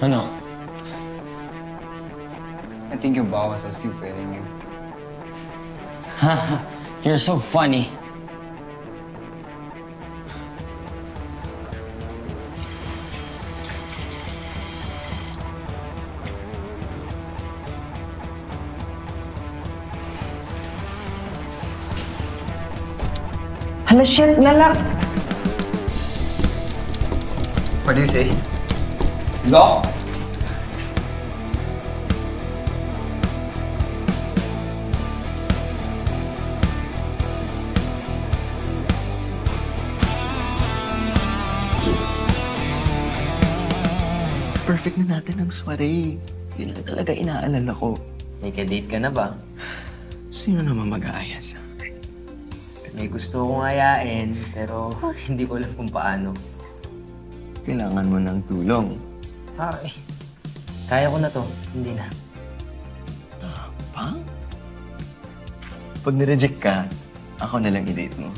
Ano? I think your bowels are still failing you. You're so funny. Hala, shit, nalak! What do you say? Law? Perfect na natin ang soiree. Yun lang talaga inaalala ko. May kadate ka na ba? Sino naman mag-aaya sa May gusto kong ayain, pero hindi ko alam kung paano. Kailangan mo ng tulong. Ay, kaya ko na to. Hindi na. Pa? Pag nireject ka, ako na lang i-date mo.